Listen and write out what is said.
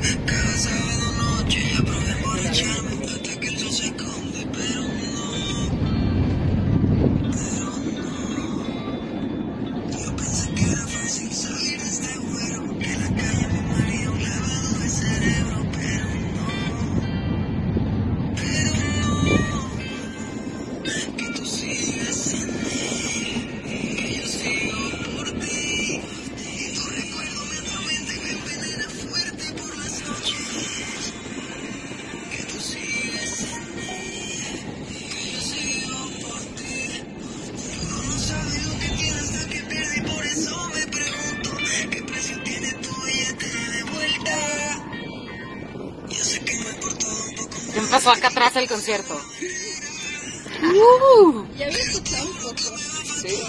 Cada sábado noche ya probé emborracharme hasta que el sol se esconde, pero no, pero no. Yo pensé que era fácil salir de este juego, que la calle me maría un lavado de cerebro, pero no, pero no. Que sigues empezó acá atrás el concierto. Ya había escuchado un poco. Sí.